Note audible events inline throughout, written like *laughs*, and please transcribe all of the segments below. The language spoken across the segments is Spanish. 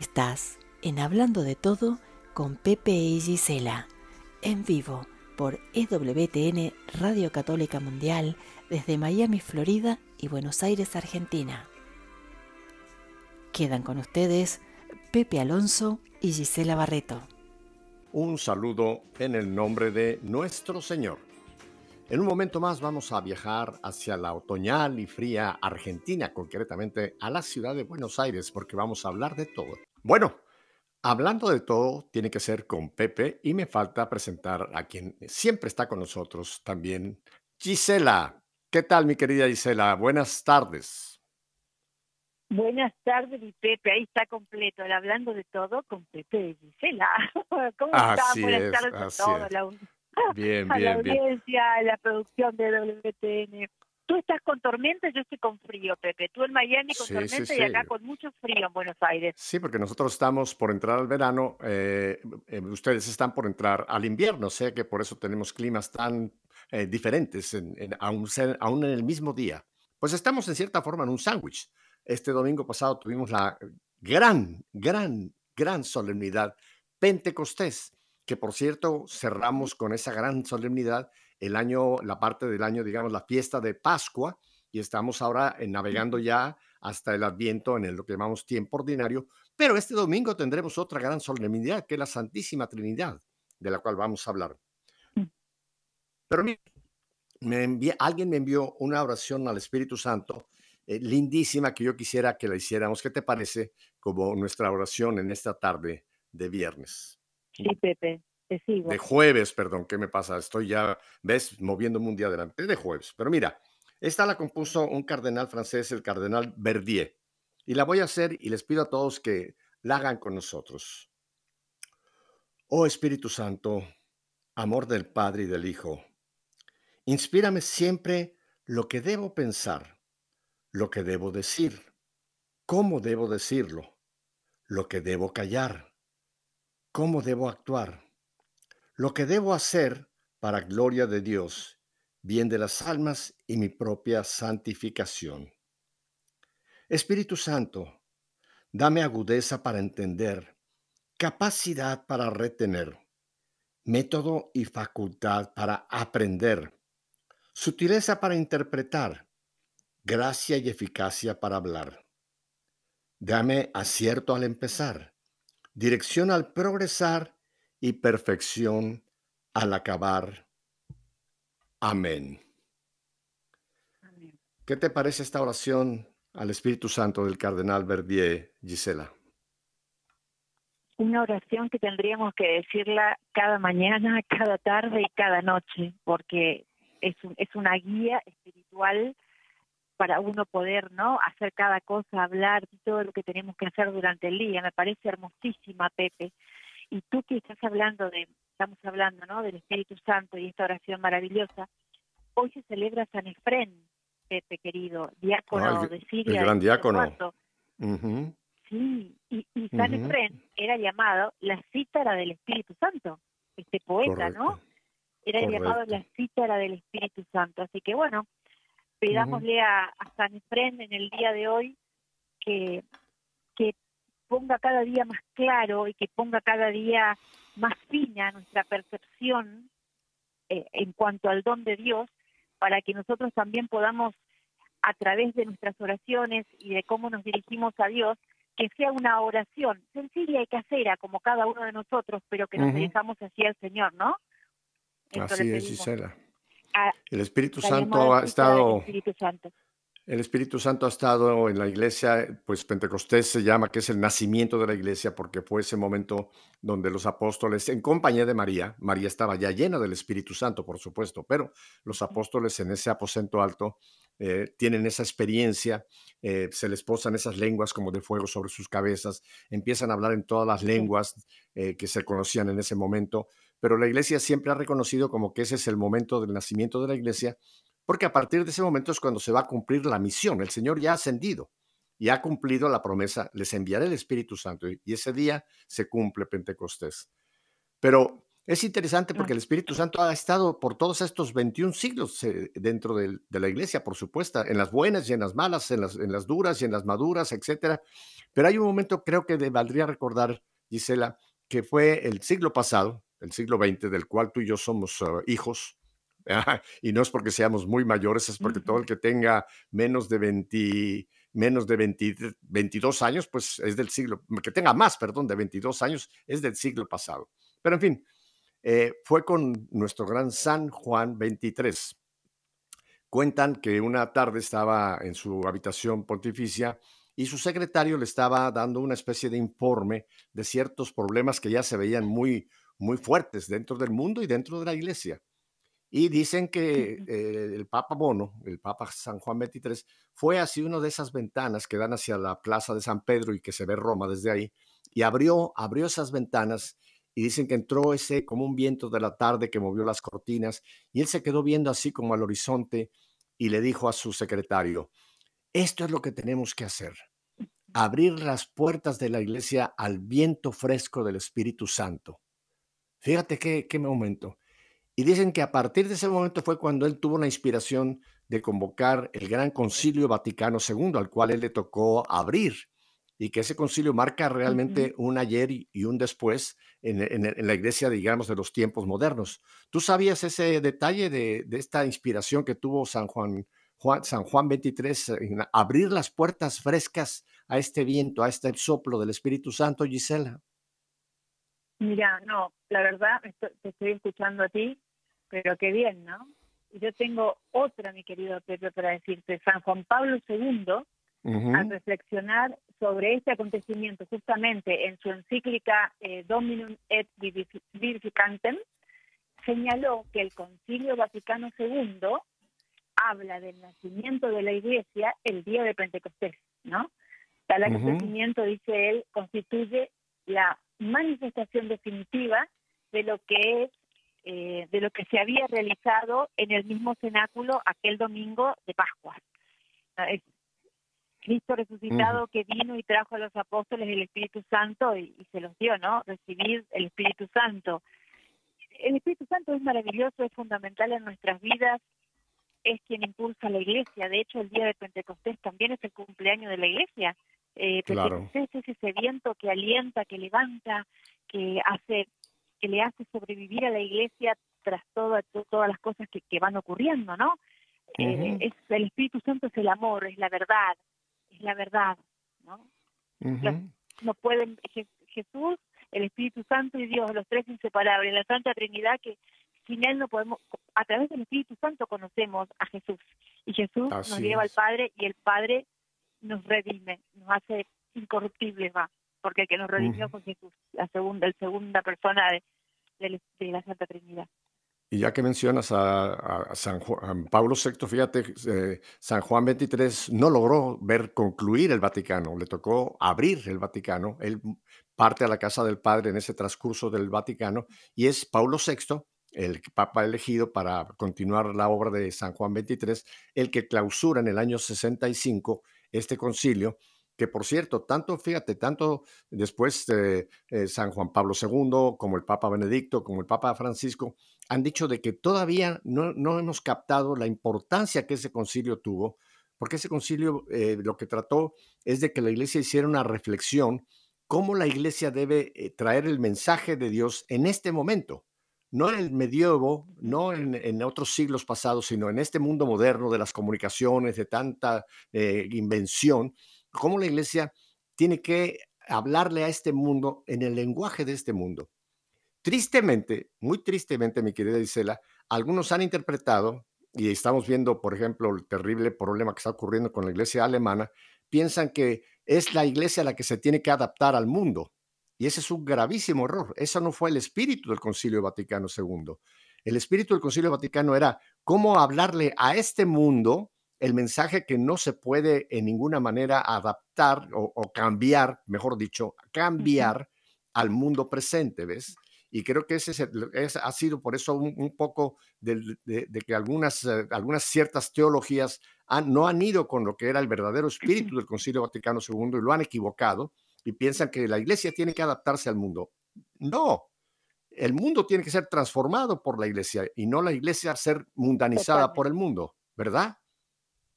Estás en Hablando de Todo con Pepe y Gisela, en vivo por EWTN Radio Católica Mundial desde Miami, Florida y Buenos Aires, Argentina. Quedan con ustedes Pepe Alonso y Gisela Barreto. Un saludo en el nombre de nuestro Señor. En un momento más vamos a viajar hacia la otoñal y fría Argentina, concretamente a la ciudad de Buenos Aires, porque vamos a hablar de todo. Bueno, hablando de todo, tiene que ser con Pepe y me falta presentar a quien siempre está con nosotros también, Gisela. ¿Qué tal, mi querida Gisela? Buenas tardes. Buenas tardes, mi Pepe. Ahí está completo, el hablando de todo con Pepe y Gisela. *laughs* ¿Cómo estás? Buenas tardes a todos. Bien, a la audiencia, a la producción de WTN. Tú estás con tormenta, yo estoy con frío, Pepe. Tú en Miami con tormenta y acá con mucho frío en Buenos Aires. Sí, porque nosotros estamos por entrar al verano, eh, eh, ustedes están por entrar al invierno, o sea que por eso tenemos climas tan eh, diferentes, en, aún, aún en el mismo día. Pues estamos en cierta forma en un sándwich. Este domingo pasado tuvimos la gran, gran, gran solemnidad Pentecostés que por cierto cerramos con esa gran solemnidad el año, la parte del año, digamos, la fiesta de Pascua, y estamos ahora eh, navegando ya hasta el Adviento en lo que llamamos tiempo ordinario, pero este domingo tendremos otra gran solemnidad, que es la Santísima Trinidad, de la cual vamos a hablar. Mm. Pero me alguien me envió una oración al Espíritu Santo eh, lindísima que yo quisiera que la hiciéramos. ¿Qué te parece como nuestra oración en esta tarde de viernes? Sí, Pepe, te sigo. De jueves, perdón, ¿qué me pasa? Estoy ya, ves, moviéndome un día adelante. de jueves. Pero mira, esta la compuso un cardenal francés, el cardenal Verdier. Y la voy a hacer y les pido a todos que la hagan con nosotros. Oh Espíritu Santo, amor del Padre y del Hijo, inspírame siempre lo que debo pensar, lo que debo decir, cómo debo decirlo, lo que debo callar cómo debo actuar, lo que debo hacer para gloria de Dios, bien de las almas y mi propia santificación. Espíritu Santo, dame agudeza para entender, capacidad para retener, método y facultad para aprender, sutileza para interpretar, gracia y eficacia para hablar. Dame acierto al empezar dirección al progresar y perfección al acabar. Amén. ¿Qué te parece esta oración al Espíritu Santo del Cardenal Verdier, Gisela? Una oración que tendríamos que decirla cada mañana, *laughs* cada tarde y cada noche, porque es, es una guía espiritual para uno poder no hacer cada cosa, hablar y todo lo que tenemos que hacer durante el día. Me parece hermosísima, Pepe. Y tú que estás hablando de, estamos hablando, ¿no? Del Espíritu Santo y esta oración maravillosa. Hoy se celebra San Efrén, Pepe querido, diácono de Siria. El gran diácono. Sí, y, San Efrén era llamado la cítara del Espíritu Santo, este poeta, ¿no? Era llamado la cítara del Espíritu Santo. Así que bueno, pidámosle a, San Efren en el día de hoy que, que ponga cada día más claro y que ponga cada día más fina nuestra percepción eh, en cuanto al don de Dios, para que nosotros también podamos, a través de nuestras oraciones y de cómo nos dirigimos a Dios, que sea una oración sencilla y casera, como cada uno de nosotros, pero que nos dirigamos hacia el Señor, ¿no? Así es, Gisela el Espíritu Santo ha estado. El Espíritu Santo ha estado en la iglesia, pues Pentecostés se llama, que es el nacimiento de la iglesia, porque fue ese momento donde los apóstoles, en compañía de María, María estaba ya llena del Espíritu Santo, por supuesto, pero los apóstoles en ese aposento alto eh, tienen esa experiencia, eh, se les posan esas lenguas como de fuego sobre sus cabezas, empiezan a hablar en todas las lenguas eh, que se conocían en ese momento, pero la iglesia siempre ha reconocido como que ese es el momento del nacimiento de la iglesia, porque a partir de ese momento es cuando se va a cumplir la misión. El Señor ya ha ascendido y ha cumplido la promesa, les enviaré el Espíritu Santo y ese día se cumple Pentecostés. Pero Es interesante porque el Espíritu Santo ha estado por todos estos 21 siglos eh, dentro de, la iglesia, por supuesto, en las buenas y en las malas, en las, en las duras y en las maduras, etcétera. Pero hay un momento, creo que valdría recordar, Gisela, que fue el siglo pasado, el siglo XX, del cual tú y yo somos ah, hijos, *laughs* y no es porque seamos muy mayores, es porque todo el que tenga menos de 20, menos de 22 años, pues es del siglo, que tenga más, perdón, de 22 años, es del siglo pasado. Pero en fin, eh, fue con nuestro gran San Juan 23. Cuentan que una tarde estaba en su habitación pontificia y su secretario le estaba dando una especie de informe de ciertos problemas que ya se veían muy, muy fuertes dentro del mundo y dentro de la iglesia. Y dicen que eh, el Papa Bono, el Papa San Juan 23, fue así una de esas ventanas que dan hacia la plaza de San Pedro y que se ve Roma desde ahí, y abrió, abrió esas ventanas y dicen que entró ese como un viento de la tarde que movió las cortinas y él se quedó viendo así como al horizonte y le dijo a su secretario, esto es lo que tenemos que hacer, abrir las puertas de la iglesia al viento fresco del Espíritu Santo. Fíjate qué, qué momento. Y dicen que a partir de ese momento fue cuando él tuvo la inspiración de convocar el Gran Concilio Vaticano II, al cual él le tocó abrir y que ese concilio marca realmente un ayer y un después en, la iglesia, digamos, de los tiempos modernos. ¿Tú sabías ese detalle de, esta inspiración que tuvo San Juan, San Juan 23 en abrir las puertas frescas a este viento, a este soplo del Espíritu Santo, Gisela? Mira, no, la verdad, te estoy escuchando a ti, pero qué bien, ¿no? Yo tengo otra, mi querido Pedro, para decirte. San Juan Pablo II, al reflexionar sobre este acontecimiento justamente en su encíclica eh, Dominum et Vivificantem, señaló que el Concilio Vaticano II habla del nacimiento de la Iglesia el día de Pentecostés, ¿no? Tal acontecimiento, dice él, constituye la manifestación definitiva de lo que es eh, de lo que se había realizado en el mismo cenáculo aquel domingo de Pascua. Cristo resucitado que vino y trajo a los apóstoles el Espíritu Santo y, se los dio, ¿no? Recibir el Espíritu Santo. El Espíritu Santo es maravilloso, es fundamental en nuestras vidas, es quien impulsa a la iglesia. De hecho, el día de Pentecostés también es el cumpleaños de la iglesia. Eh, Pentecostés es ese viento que alienta, que levanta, que hace, que le hace sobrevivir a la iglesia tras todas las cosas que, van ocurriendo, ¿no? Eh, es, el Espíritu Santo es el amor, es la verdad, es la verdad, ¿no? No pueden, Jesús, el Espíritu Santo y Dios, los tres inseparables, la Santa Trinidad que sin Él no podemos, a través del Espíritu Santo conocemos a Jesús. Y Jesús nos lleva al Padre y el Padre nos redime, nos hace incorruptibles, va, porque el que nos redimió fue Jesús, la segunda, el segunda persona de la Santa Trinidad. Y ya que mencionas a, San Juan, Pablo VI, fíjate, eh, San Juan XXIII no logró ver concluir el Vaticano, le tocó abrir el Vaticano. Él parte a la casa del Padre en ese transcurso del Vaticano y es Pablo VI, el Papa elegido para continuar la obra de San Juan XXIII, el que clausura en el año 65 este concilio que por cierto, tanto, fíjate, tanto después de eh, San Juan Pablo II, como el Papa Benedicto, como el Papa Francisco, han dicho de que todavía no, no hemos captado la importancia que ese concilio tuvo, porque ese concilio eh, lo que trató es de que la iglesia hiciera una reflexión cómo la iglesia debe eh, traer el mensaje de Dios en este momento, no en el medievo, no en, otros siglos pasados, sino en este mundo moderno de las comunicaciones, de tanta invención, cómo la iglesia tiene que hablarle a este mundo en el lenguaje de este mundo. Tristemente, muy tristemente, mi querida Isela, algunos han interpretado, y estamos viendo, por ejemplo, el terrible problema que está ocurriendo con la iglesia alemana, piensan que es la iglesia la que se tiene que adaptar al mundo. Y ese es un gravísimo error. Eso no fue el espíritu del Concilio Vaticano II. El espíritu del Concilio Vaticano era cómo hablarle a este mundo el mensaje que no se puede en ninguna manera adaptar o, cambiar, mejor dicho, cambiar al mundo presente, ¿ves? Y creo que ese es, ha sido por eso un, poco de, que algunas, eh, algunas ciertas teologías no han ido con lo que era el verdadero espíritu *clears throat* del Concilio Vaticano II y lo han equivocado y piensan que la iglesia tiene que adaptarse al mundo. No, el mundo tiene que ser transformado por la iglesia y no la iglesia ser mundanizada por el mundo, ¿verdad?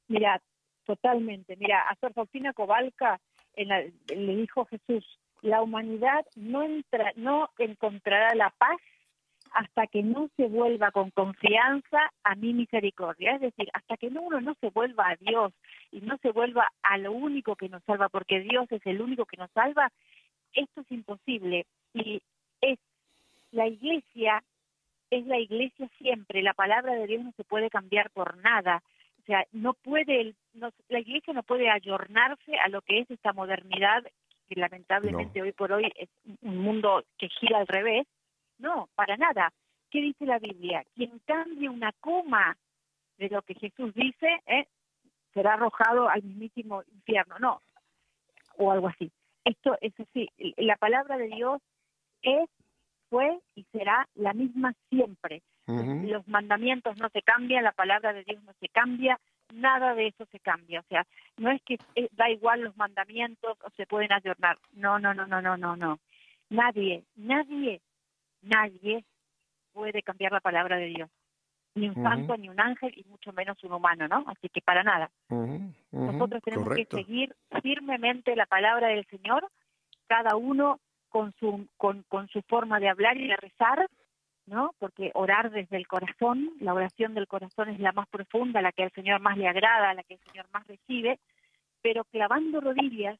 Mira, totalmente. Mira, a Sor Faustina Cobalca le dijo Jesús, la humanidad no, entra, no encontrará la paz hasta que no se vuelva con confianza a mi misericordia, es decir, hasta que uno no se vuelva a Dios y no se vuelva a lo único que nos salva, porque Dios es el único que nos salva, esto es imposible. Y es la iglesia, es la iglesia siempre, la palabra de Dios no se puede cambiar por nada. O sea, no puede, la iglesia no puede ayornarse a lo que es esta modernidad que lamentablemente hoy por hoy es un mundo que gira al revés, no, para nada. ¿Qué dice la Biblia? Quien cambie una coma de lo que Jesús dice, ¿eh? será arrojado al mismísimo infierno, no, o algo así. Esto es así, la palabra de Dios es, fue y será la misma siempre. Los mandamientos no se cambian, la palabra de Dios no se cambia, nada de eso se cambia. O sea, no es que eh, da igual los mandamientos o se pueden ayornar. No, no, no, no, no, no, no. Nadie, nadie nadie puede cambiar la palabra de Dios. Ni un santo, ni un ángel, y mucho menos un humano, ¿no? Así que para nada. Nosotros tenemos que seguir firmemente la palabra del Señor, cada uno con su, con, con su forma de hablar y de rezar, ¿no? Porque orar desde el corazón, la oración del corazón es la más profunda, la que al Señor más le agrada, la que el Señor más recibe, pero clavando rodillas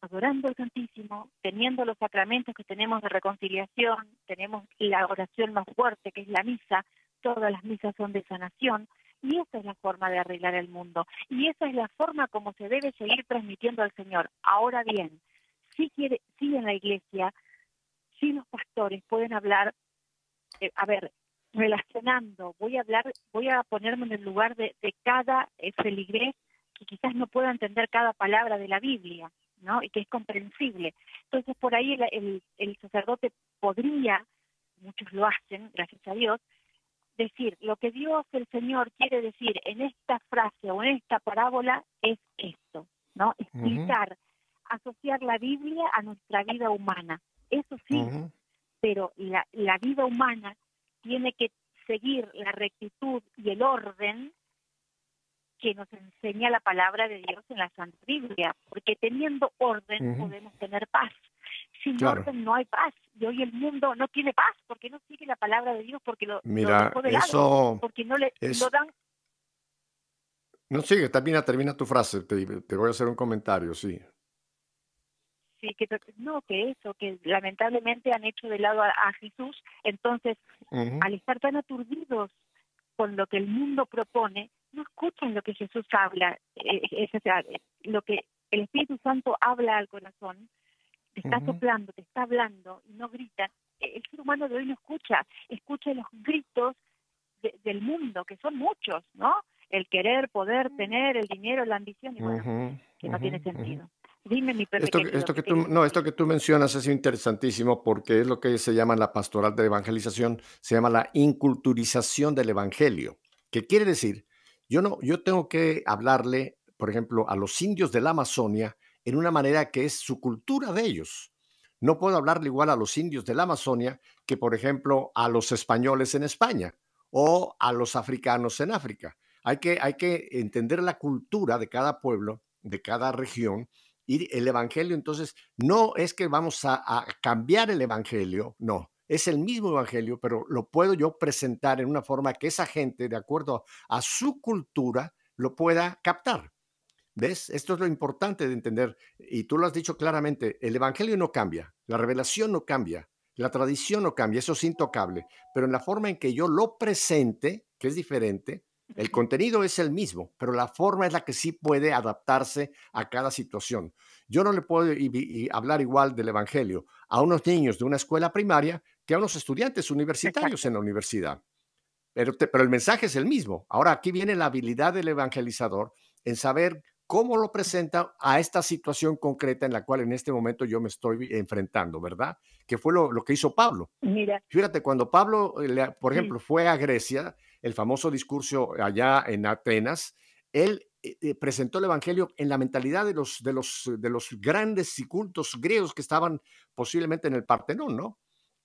adorando al Santísimo, teniendo los sacramentos que tenemos de reconciliación, tenemos la oración más fuerte que es la misa, todas las misas son de sanación, y esa es la forma de arreglar el mundo, y esa es la forma como se debe seguir transmitiendo al Señor. Ahora bien, si quiere, si en la iglesia, si los pastores pueden hablar, eh, a ver, relacionando, voy a hablar, voy a ponerme en el lugar de, cada eh, feligrés que quizás no pueda entender cada palabra de la Biblia, ¿no? Y que es comprensible. Entonces, por ahí el, el, sacerdote podría, muchos lo hacen, gracias a Dios, decir, lo que Dios, el Señor, quiere decir en esta frase o en esta parábola es esto, ¿no? Explicar, asociar la Biblia a nuestra vida humana. Eso sí, pero la, la vida humana tiene que seguir la rectitud y el orden que nos enseña la palabra de Dios en la Santa Biblia, porque teniendo orden podemos tener paz. Sin orden no hay paz. Y hoy el mundo no tiene paz porque no sigue la palabra de Dios, porque lo, Mira, eso porque no le lo dan. No sigue, termina, termina tu frase, te, voy a hacer un comentario, sí. Sí, que no, que eso, que lamentablemente han hecho de lado a, Jesús, entonces al estar tan aturdidos con lo que el mundo propone, no escuchan lo que Jesús habla, eh, es, lo que el Espíritu Santo habla al corazón, te está soplando, te está hablando y no grita. El ser humano de hoy no escucha, escucha los gritos del mundo, que son muchos, ¿no? El querer, poder, tener, el dinero, la ambición, y bueno, que no tiene sentido. Dime, mi esto, esto que tú, no, esto que tú mencionas es interesantísimo porque es lo que se llama la pastoral de evangelización, se llama la inculturización del evangelio, que quiere decir yo no, yo tengo que hablarle, por ejemplo, a los indios de la Amazonia en una manera que es su cultura de ellos. No puedo hablarle igual a los indios de la Amazonia que, por ejemplo, a los españoles en España o a los africanos en África. Hay que, hay que entender la cultura de cada pueblo, de cada región, y el Evangelio entonces no es que vamos a, a cambiar el Evangelio, no, es el mismo evangelio, pero lo puedo yo presentar en una forma que esa gente, de acuerdo a su cultura, lo pueda captar. ¿Ves? Esto es lo importante de entender, y tú lo has dicho claramente, el Evangelio no cambia, la revelación no cambia, la tradición no cambia, eso es intocable, pero en la forma en que yo lo presente, que es diferente, el contenido es el mismo, pero la forma es la que sí puede adaptarse a cada situación. Yo no le puedo hablar igual del Evangelio a unos niños de una escuela primaria que a unos estudiantes universitarios en la universidad. Pero, pero el mensaje es el mismo. Ahora aquí viene la habilidad del evangelizador en saber cómo lo presenta a esta situación concreta en la cual en este momento yo me estoy enfrentando, ¿verdad? Que fue lo, que hizo Pablo. Mira. Fíjate, cuando Pablo, eh, por ejemplo, fue a Grecia, el famoso discurso allá en Atenas, él eh, eh, presentó el Evangelio en la mentalidad de los, de, los, de los grandes y cultos griegos que estaban posiblemente en el Partenón, ¿no?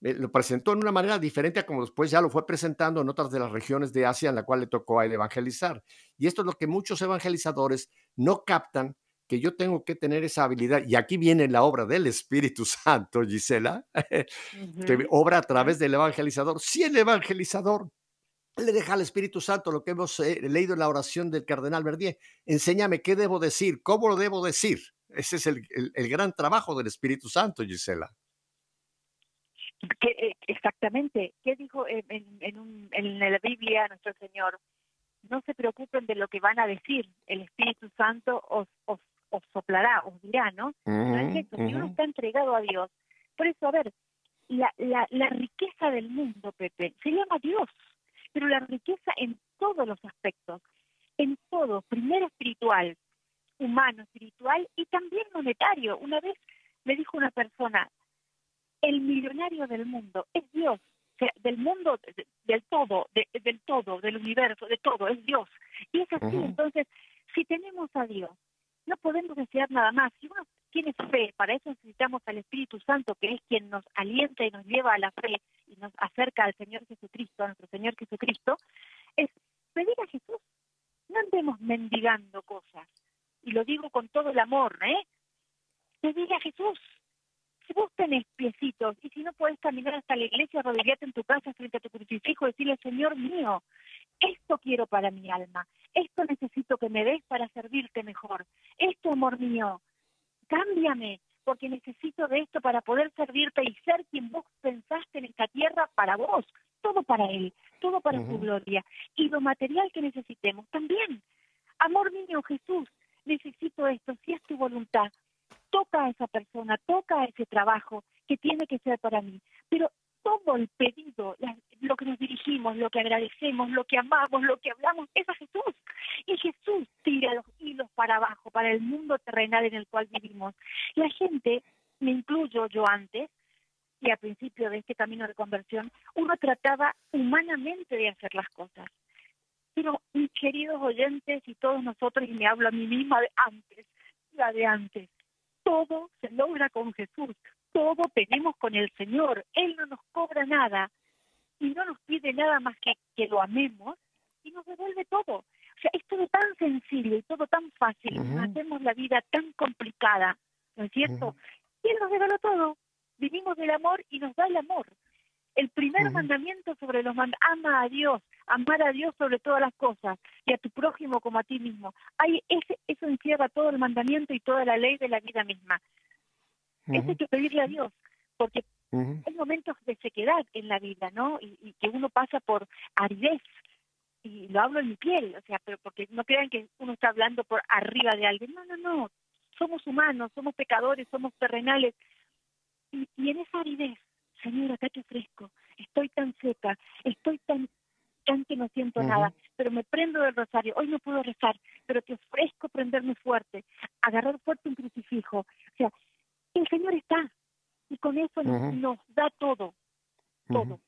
Eh, lo presentó en una manera diferente a como después ya lo fue presentando en otras de las regiones de Asia en la cual le tocó a él evangelizar. Y esto es lo que muchos evangelizadores no captan, que yo tengo que tener esa habilidad. Y aquí viene la obra del Espíritu *laughs* Santo, Gisela, que obra a través del evangelizador. Si el evangelizador le deja al Espíritu Santo lo que hemos eh, leído en la oración del cardenal Verdier, enséñame qué debo decir, cómo lo debo decir. Ese es el, el gran trabajo del Espíritu Santo, Gisela. Eh, exactamente. ¿Qué dijo en, en, en, la Biblia nuestro Señor? No se preocupen de lo que van a decir. El Espíritu Santo os, os, soplará, os dirá, ¿no? Si uno está entregado a Dios. Por eso, a ver, la, la, la riqueza del mundo, Pepe, se llama Dios, pero la riqueza en todos los aspectos, en todo, primero espiritual, humano, espiritual y también monetario. Una vez me dijo una persona, el millonario del mundo es Dios, o sea, del mundo, del todo, del todo, del universo, de todo, es Dios. Y es así, entonces, si tenemos a Dios, no podemos desear nada más. Si uno tiene fe, para eso necesitamos al Espíritu Santo, que es quien nos alienta y nos lleva a la fe y nos acerca al Señor Jesucristo, a nuestro Señor Jesucristo, es pedir a Jesús. No andemos mendigando cosas. Y lo digo con todo el amor, ¿eh? Pedir a Jesús si vos tenés piecitos y si no podés caminar hasta la iglesia, arrodillate en tu casa frente a tu crucifijo y decirle, Señor mío, esto quiero para mi alma, esto necesito que me des para servirte mejor, esto, amor mío, cámbiame, porque necesito de esto para poder servirte y ser quien vos pensaste en esta tierra para vos, todo para Él, todo para su gloria. Y lo material que necesitemos también. Amor mío, Jesús, necesito esto, si es tu voluntad, toca a esa persona, toca a ese trabajo que tiene que ser para mí. Pero todo el pedido, lo que nos dirigimos, lo que agradecemos, lo que amamos, lo que hablamos, es a Jesús. Y Jesús tira los hilos para abajo, para el mundo terrenal en el cual vivimos. La gente, me incluyo yo antes, y al principio de este camino de conversión, uno trataba humanamente de hacer las cosas. Pero mis queridos oyentes y todos nosotros, y me hablo a mí misma de antes, la de antes, todo se logra con Jesús, todo tenemos con el Señor, Él no nos cobra nada y no nos pide nada más que que lo amemos y nos devuelve todo. O sea, es todo tan sencillo y todo tan fácil, hacemos la vida tan complicada, ¿no es cierto? Y Él nos regaló todo, vivimos del amor y nos da el amor. El primer mandamiento sobre los mandamientos, ama a Dios, amar a Dios sobre todas las cosas y a tu prójimo como a ti mismo. Hay ese, eso encierra todo el mandamiento y toda la ley de la vida misma. Eso hay que pedirle a Dios, porque hay momentos de sequedad en la vida, ¿no? Y, que uno pasa por aridez, y lo hablo en mi piel, o sea, pero porque no crean que uno está hablando por arriba de alguien. No, no, no. Somos humanos, somos pecadores, somos terrenales. Y, y en esa aridez Señor, acá te ofrezco, estoy tan seca, estoy tan, tan que no siento nada, pero me prendo del rosario, hoy no puedo rezar, pero te ofrezco prenderme fuerte, agarrar fuerte un crucifijo. O sea, el Señor está y con eso nos, da todo, todo.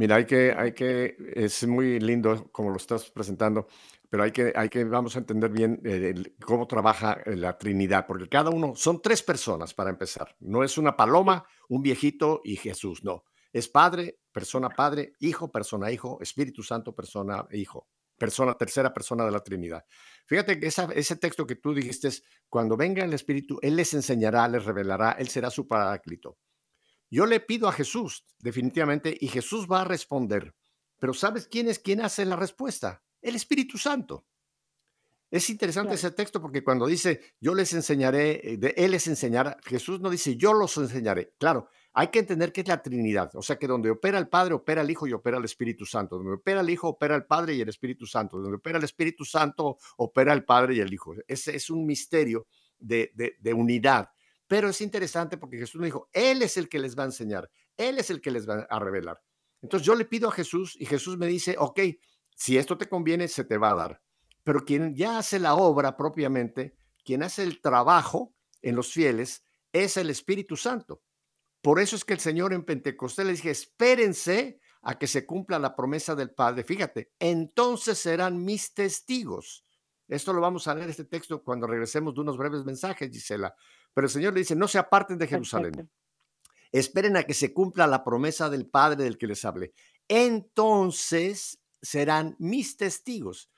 Mira, hay que, hay que, es muy lindo como lo estás presentando, pero hay que, hay que, vamos a entender bien eh, cómo trabaja eh, la Trinidad, porque cada uno, son tres personas para empezar. No es una paloma, un viejito y Jesús, no. Es Padre, persona Padre, Hijo, persona Hijo, Espíritu Santo, persona Hijo, persona, tercera persona de la Trinidad. Fíjate que ese texto que tú dijiste es, cuando venga el Espíritu, Él les enseñará, les revelará, Él será su paráclito. Yo le pido a Jesús, definitivamente, y Jesús va a responder. Pero ¿sabes quién es quien hace la respuesta? El Espíritu Santo. Es interesante ese texto porque cuando dice yo les enseñaré, eh, de Él les enseñará, Jesús no dice yo los enseñaré. Claro, hay que entender que es la Trinidad, o sea que donde opera el Padre, opera el Hijo y opera el Espíritu Santo. Donde opera el Hijo, opera el Padre y el Espíritu Santo. Donde opera el Espíritu Santo, opera el Padre y el Hijo. Ese es un misterio de, de unidad. Pero es interesante porque Jesús me dijo, Él es el que les va a enseñar, Él es el que les va a revelar. Entonces yo le pido a Jesús y Jesús me dice, ok, si esto te conviene, se te va a dar. Pero quien ya hace la obra propiamente, quien hace el trabajo en los fieles, es el Espíritu Santo. Por eso es que el Señor en Pentecostés le dije, espérense a que se cumpla la promesa del Padre. Fíjate, entonces serán mis testigos. Esto lo vamos a leer este texto cuando regresemos de unos breves mensajes, Gisela. Pero el Señor le dice, no se aparten de Jerusalén. Esperen a que se cumpla la promesa del Padre del que les hablé. Entonces serán mis testigos.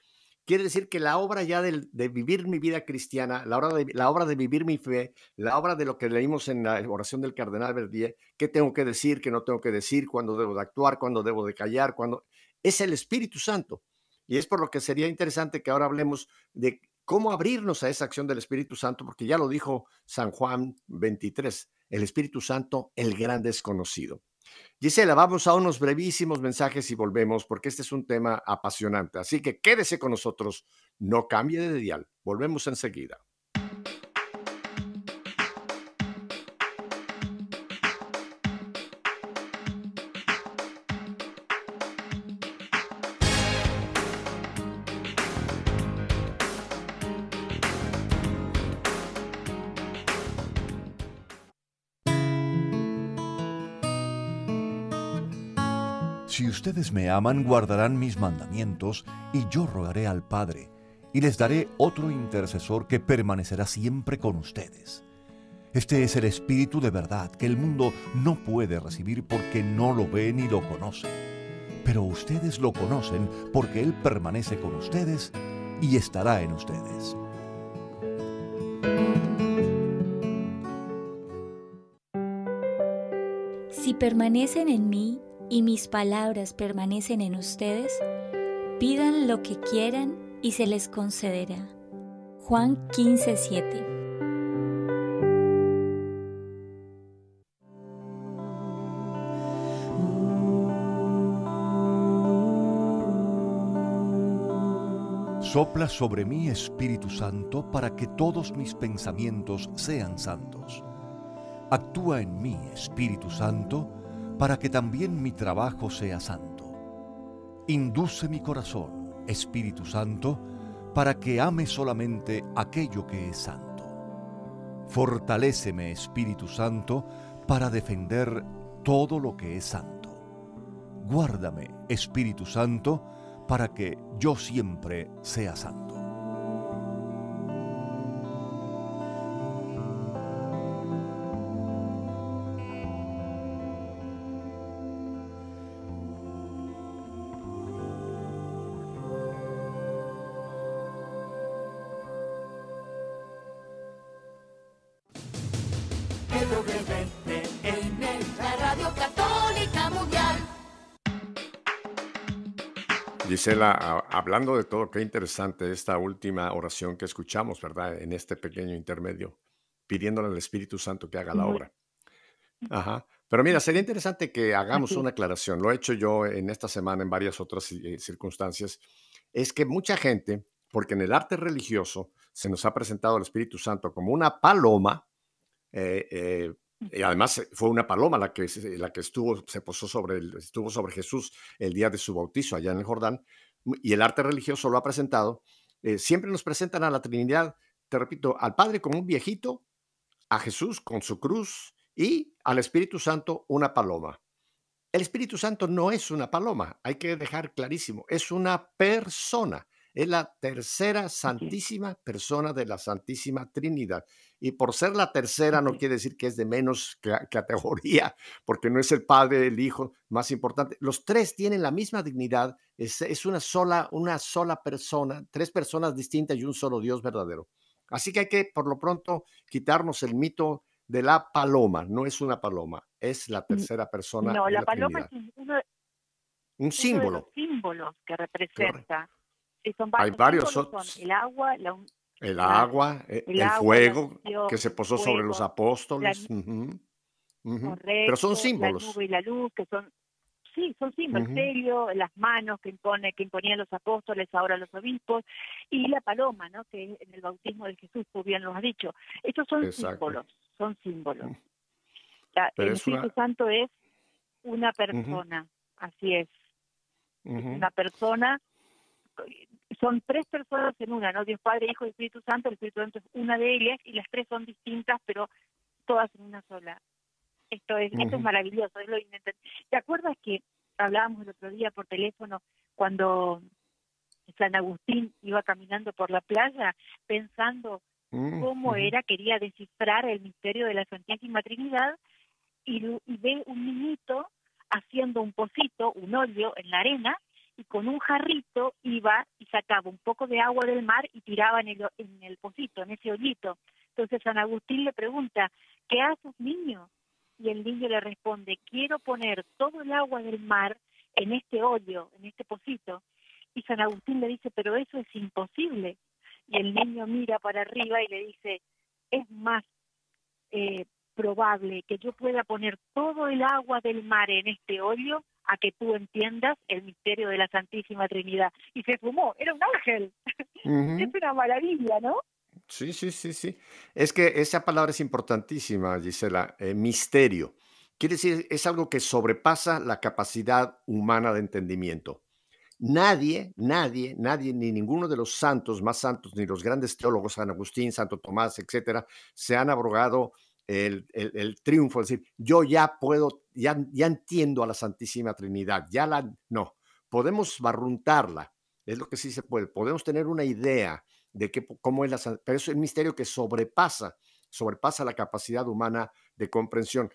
Quiere decir que la obra ya de, vivir mi vida cristiana, la obra, de, la obra de vivir mi fe, la obra de lo que leímos en la oración del cardenal Verdier, qué tengo que decir, qué no tengo que decir, cuándo debo de actuar, cuándo debo de callar, cuándo... Es el Espíritu Santo. Y es por lo que sería interesante que ahora hablemos de cómo abrirnos a esa acción del Espíritu Santo, porque ya lo dijo San Juan 23, el Espíritu Santo, el gran desconocido. Gisela, vamos a unos brevísimos mensajes y volvemos porque este es un tema apasionante. Así que quédese con nosotros, no cambie de dial. Volvemos enseguida. Ustedes me aman, guardarán mis mandamientos, y yo rogaré al Padre, y les daré otro intercesor que permanecerá siempre con ustedes. Este es el Espíritu de verdad que el mundo no puede recibir porque no lo ve ni lo conoce. Pero ustedes lo conocen porque Él permanece con ustedes y estará en ustedes. Si permanecen en mí y mis palabras permanecen en ustedes, pidan lo que quieran y se les concederá. Juan 15:7 Sopla sobre mí, Espíritu Santo, para que todos mis pensamientos sean santos. Actúa en mí, Espíritu Santo, para que también mi trabajo sea santo. Induce mi corazón, Espíritu Santo, para que ame solamente aquello que es santo. Fortaléceme, Espíritu Santo, para defender todo lo que es santo. Guárdame, Espíritu Santo, para que yo siempre sea santo. Gisela, hablando de todo, qué interesante esta última oración que escuchamos, ¿verdad? En este pequeño intermedio, pidiéndole al Espíritu Santo que haga la obra. Ajá. Pero mira, sería interesante que hagamos una aclaración. Lo he hecho yo en esta semana en varias otras eh, circunstancias. Es que mucha gente, porque en el arte religioso se nos ha presentado el Espíritu Santo como una paloma, eh, eh, y además fue una paloma la que, la que estuvo, se posó sobre, estuvo sobre Jesús el día de su bautizo allá en el Jordán. Y el arte religioso lo ha presentado. Eh, siempre nos presentan a la Trinidad, te repito, al Padre como un viejito, a Jesús con su cruz y al Espíritu Santo una paloma. El Espíritu Santo no es una paloma, hay que dejar clarísimo, es una persona. Es la tercera santísima persona de la Santísima Trinidad. Y por ser la tercera no quiere decir que es de menos *laughs* categoría, porque no es el Padre, el Hijo más importante. Los tres tienen la misma dignidad. Es, una, sola, una sola persona, tres personas distintas y un solo Dios verdadero. Así que hay que, por lo pronto, quitarnos el mito de la paloma. No es una paloma, es la tercera persona. No, la, paloma es uno, un símbolo. De los símbolos que representa. Hay varios otros. el agua, el agua, e, el, fuego que se posó sobre los apóstoles. Pero son símbolos. La nube y la luz, que son, sí, son símbolos. El celio, las manos que, impone, que imponían los apóstoles, ahora los obispos, y la paloma, ¿no? que en el bautismo de Jesús, tú bien lo has dicho. Estos son símbolos, son símbolos. el Espíritu Santo es una persona, así es. Una persona son tres personas en una, ¿no? Dios Padre, Hijo y Espíritu Santo, el Espíritu Santo es una de ellas y las tres son distintas, pero todas en una sola. Esto es, esto es maravilloso, es lo ¿Te acuerdas que hablábamos el otro día por teléfono cuando San Agustín iba caminando por la playa pensando cómo era, quería descifrar el misterio de la Santísima Trinidad y, ve un niñito haciendo un pocito, un hoyo en la arena, y con un jarrito iba y sacaba un poco de agua del mar y tiraba en el, en el pocito, en ese hoyito. Entonces San Agustín le pregunta, ¿qué haces niño? Y el niño le responde, quiero poner todo el agua del mar en este hoyo, en este pocito. Y San Agustín le dice, pero eso es imposible. Y el niño mira para arriba y le dice, es más eh, probable que yo pueda poner todo el agua del mar en este hoyo a que tú entiendas el misterio de la Santísima Trinidad. Y se fumó, era un ángel. es una maravilla, ¿no? Sí, sí, sí, sí. Es que esa palabra es importantísima, Gisela, eh, misterio. Quiere decir, es algo que sobrepasa la capacidad humana de entendimiento. Nadie, nadie, nadie, ni ninguno de los santos más santos, ni los grandes teólogos, San Agustín, Santo Tomás, etcétera, se han abrogado el, triunfo, es decir, yo ya puedo, ya, ya entiendo a la Santísima Trinidad, ya la, no, podemos barruntarla, es lo que sí se puede, podemos tener una idea de qué, cómo es la, pero es un misterio que sobrepasa, sobrepasa la capacidad humana de comprensión.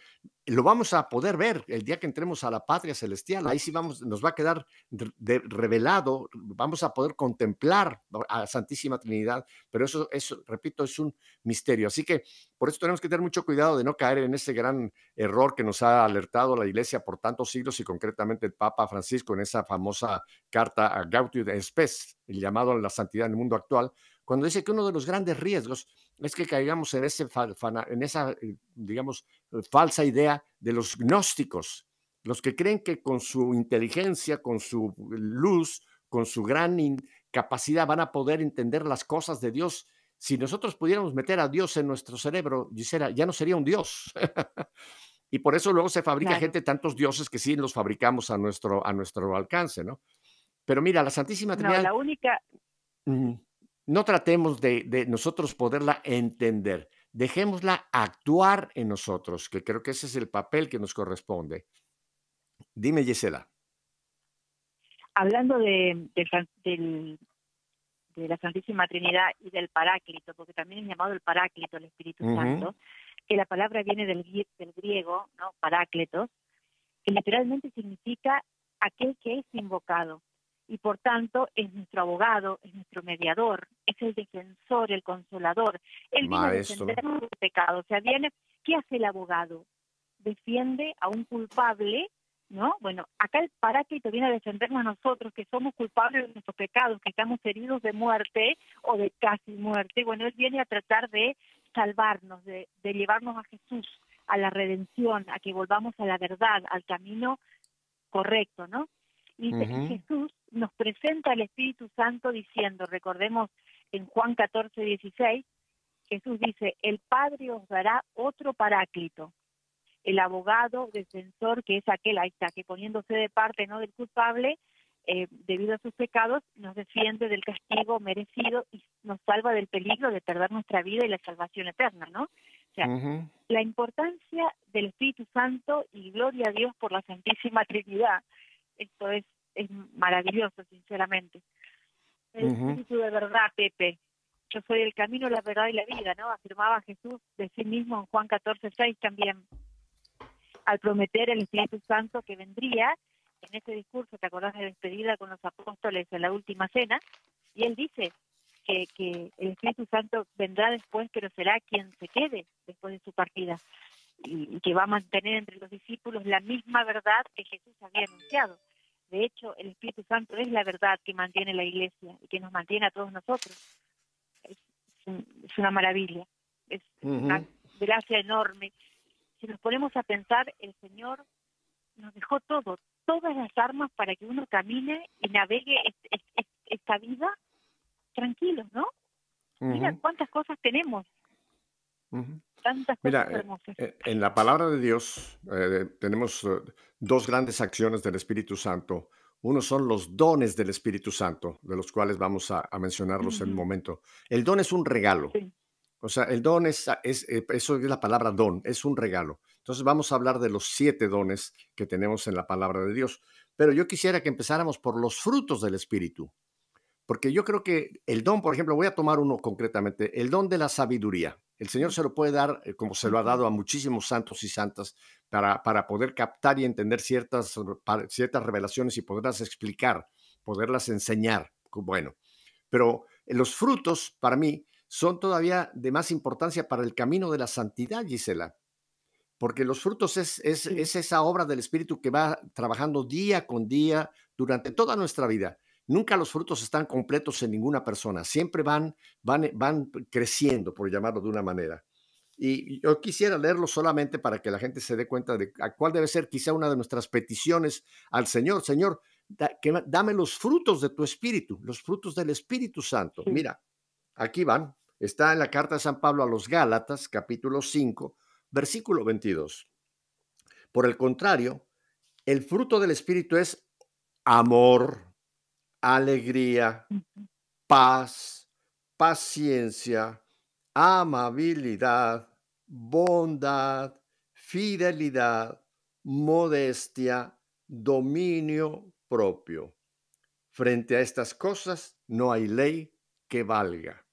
Lo vamos a poder ver el día que entremos a la patria celestial. Ahí sí vamos, nos va a quedar revelado, vamos a poder contemplar a la Santísima Trinidad, pero eso, eso, repito, es un misterio. Así que por eso tenemos que tener mucho cuidado de no caer en ese gran error que nos ha alertado la Iglesia por tantos siglos y concretamente el Papa Francisco en esa famosa carta a Gaudium et Spes, el llamado a la santidad en el mundo actual, cuando dice que uno de los grandes riesgos es que caigamos en, ese, en esa, eh, digamos, eh, falsa idea de los gnósticos, los que creen que con su inteligencia, con su luz, con su gran capacidad van a poder entender las cosas de Dios. Si nosotros pudiéramos meter a Dios en nuestro cerebro, Gisela, ya no sería un Dios. *laughs* y por eso luego se fabrica gente tantos dioses que sí los fabricamos a nuestro, a nuestro alcance, ¿no? Pero mira, la Santísima Trinidad... No, la única no tratemos de, nosotros poderla entender, dejémosla actuar en nosotros, que creo que ese es el papel que nos corresponde. Dime, Gisela. Hablando de, de, la Santísima Trinidad y del Paráclito, porque también es llamado el Paráclito, el Espíritu Santo, que la palabra viene del, del griego, ¿no? Parácletos, que literalmente significa aquel que es invocado y por tanto es nuestro abogado, es nuestro mediador, es el defensor, el consolador. Él viene a defender nuestro pecado. O sea, viene, ¿qué hace el abogado? Defiende a un culpable, ¿no? Bueno, acá el paráclito viene a defendernos a nosotros que somos culpables de nuestros pecados, que estamos heridos de muerte o de casi muerte. Bueno, él viene a tratar de salvarnos, de, de llevarnos a Jesús, a la redención, a que volvamos a la verdad, al camino correcto, ¿no? Y Jesús nos presenta al Espíritu Santo diciendo, recordemos en Juan 14, 16, Jesús dice, el Padre os dará otro paráclito, el abogado defensor que es aquel, ahí está, que poniéndose de parte no del culpable, eh, debido a sus pecados, nos defiende del castigo merecido y nos salva del peligro de perder nuestra vida y la salvación eterna, ¿no? O sea, la importancia del Espíritu Santo y gloria a Dios por la Santísima Trinidad esto es, es maravilloso, sinceramente. El espíritu de verdad, Pepe. Yo soy el camino, la verdad y la vida, ¿no? Afirmaba Jesús de sí mismo en Juan 14, 6 también, al prometer el Espíritu Santo que vendría en ese discurso, ¿te acordás de despedida con los apóstoles en la última cena? Y él dice que, que el Espíritu Santo vendrá después, pero será quien se quede después de su partida y, que va a mantener entre los discípulos la misma verdad que Jesús había anunciado. De hecho, el Espíritu Santo es la verdad que mantiene la iglesia y que nos mantiene a todos nosotros. Es, una maravilla, es una gracia enorme. Si nos ponemos a pensar, el Señor nos dejó todo, todas las armas para que uno camine y navegue esta vida tranquilos, ¿no? Mira cuántas cosas tenemos. Mira, eh, eh, en la palabra de Dios eh, tenemos dos grandes acciones del Espíritu Santo. Uno son los dones del Espíritu Santo, de los cuales vamos a, mencionarlos en un momento. El don es un regalo. O sea, el don es, es, eso es la palabra don, es un regalo. Entonces vamos a hablar de los siete dones que tenemos en la palabra de Dios. Pero yo quisiera que empezáramos por los frutos del Espíritu. Porque yo creo que el don, por ejemplo, voy a tomar uno concretamente, el don de la sabiduría. El Señor se lo puede dar, eh, como se lo ha dado a muchísimos santos y santas, para, para poder captar y entender ciertas, ciertas revelaciones y poderlas explicar, poderlas enseñar. Bueno, pero los frutos para mí son todavía de más importancia para el camino de la santidad, Gisela, porque los frutos es, es, es esa obra del Espíritu que va trabajando día con día durante toda nuestra vida. Nunca los frutos están completos en ninguna persona, siempre van, van, van creciendo, por llamarlo de una manera. Y yo quisiera leerlo solamente para que la gente se dé cuenta de cuál debe ser quizá una de nuestras peticiones al Señor. Señor, que, dame los frutos de tu Espíritu, los frutos del Espíritu Santo. Mira, aquí van. Está en la carta de San Pablo a los Gálatas, capítulo 5, versículo 22. Por el contrario, el fruto del Espíritu es amor, alegría, paz, paciencia, amabilidad, bondad, fidelidad, modestia, dominio propio. Frente a estas cosas no hay ley que valga.